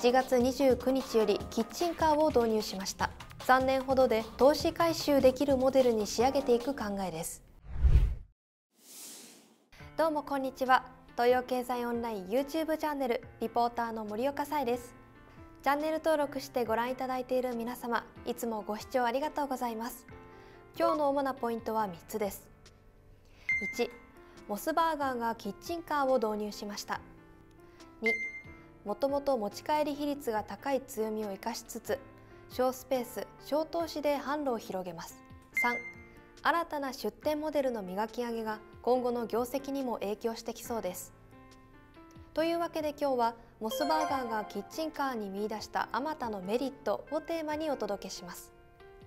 1月29日よりキッチンカーを導入しました。3年ほどで投資回収できるモデルに仕上げていく考えです。どうもこんにちは。東洋経済オンライン YouTube チャンネルリポーターの森岡彩です。チャンネル登録してご覧いただいている皆様いつもご視聴ありがとうございます。今日の主なポイントは3つです。1モスバーガーがキッチンカーを導入しました。2もともと持ち帰り比率が高い強みを生かしつつ小スペース小投資で販路を広げます。3新たな出店モデルの磨き上げが今後の業績にも影響してきそうです。というわけで今日はモスバーガーがキッチンカーに見出したあまたのメリットをテーマにお届けします。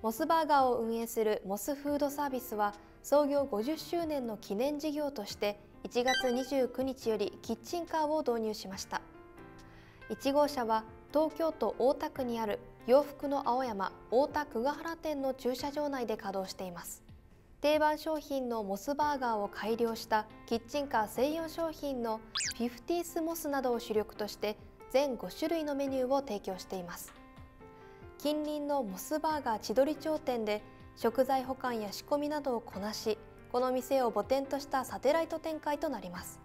モスバーガーを運営するモスフードサービスは創業50周年の記念事業として1月29日よりキッチンカーを導入しました。1号車は東京都大田区にある洋服の青山大田久ヶ原店の駐車場内で稼働しています。定番商品のモスバーガーを改良したキッチンカー専用商品のフィフティースモスなどを主力として全5種類のメニューを提供しています。近隣のモスバーガー千鳥町店で食材保管や仕込みなどをこなしこの店を母店としたサテライト展開となります。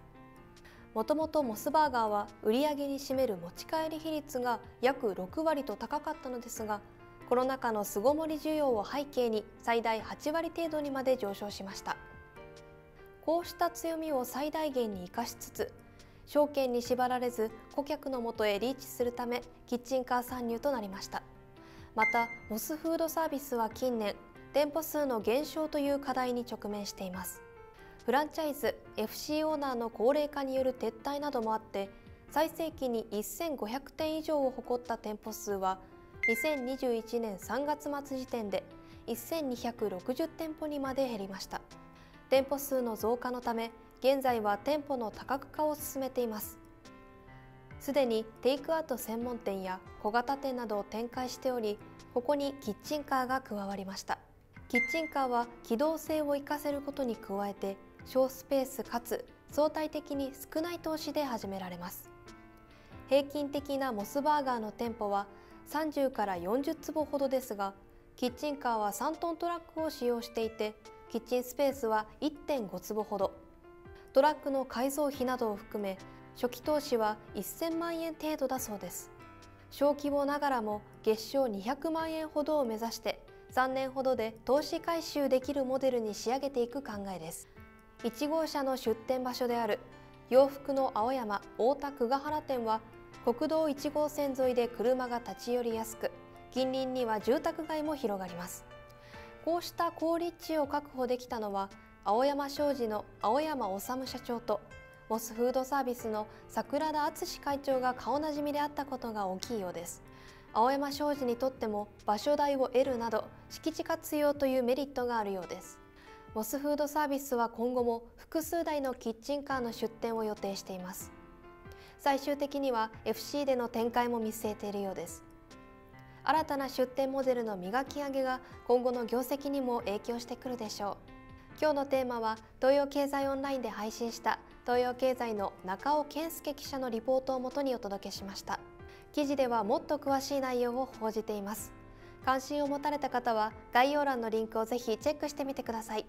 もともとモスバーガーは売上に占める持ち帰り比率が約6割と高かったのですがコロナ禍の巣ごもり需要を背景に最大8割程度にまで上昇しました。こうした強みを最大限に生かしつつ証券に縛られず顧客のもとへリーチするためキッチンカー参入となりました。またモスフードサービスは近年店舗数の減少という課題に直面しています。フランチャイズ FC オーナーの高齢化による撤退などもあって最盛期に1500店以上を誇った店舗数は2021年3月末時点で1260店舗にまで減りました。店舗数の増加のため現在は店舗の多角化を進めています。すでにテイクアウト専門店や小型店などを展開しておりここにキッチンカーが加わりました。キッチンカーは機動性を生かせることに加えて小スペースかつ相対的に少ない投資で始められます。平均的なモスバーガーの店舗は30から40坪ほどですがキッチンカーは3トントラックを使用していてキッチンスペースは1.5坪ほど。トラックの改造費などを含め初期投資は1000万円程度だそうです。小規模ながらも月賞200万円ほどを目指して3年ほどで投資回収できるモデルに仕上げていく考えです。1号車の出店場所である洋服の青山大田久ヶ原店は国道1号線沿いで車が立ち寄りやすく近隣には住宅街も広がります。こうした好立地を確保できたのは青山商事の青山治社長とモスフードサービスの桜田敦会長が顔なじみであったことが大きいようです。青山商事にとっても場所代を得るなど敷地活用というメリットがあるようです。モスフードサービスは今後も複数台のキッチンカーの出店を予定しています。最終的には FC での展開も見据えているようです。新たな出店モデルの磨き上げが今後の業績にも影響してくるでしょう。今日のテーマは東洋経済オンラインで配信した東洋経済の中尾健介記者のリポートをもとにお届けしました。記事ではもっと詳しい内容を報じています。関心を持たれた方は概要欄のリンクをぜひチェックしてみてください。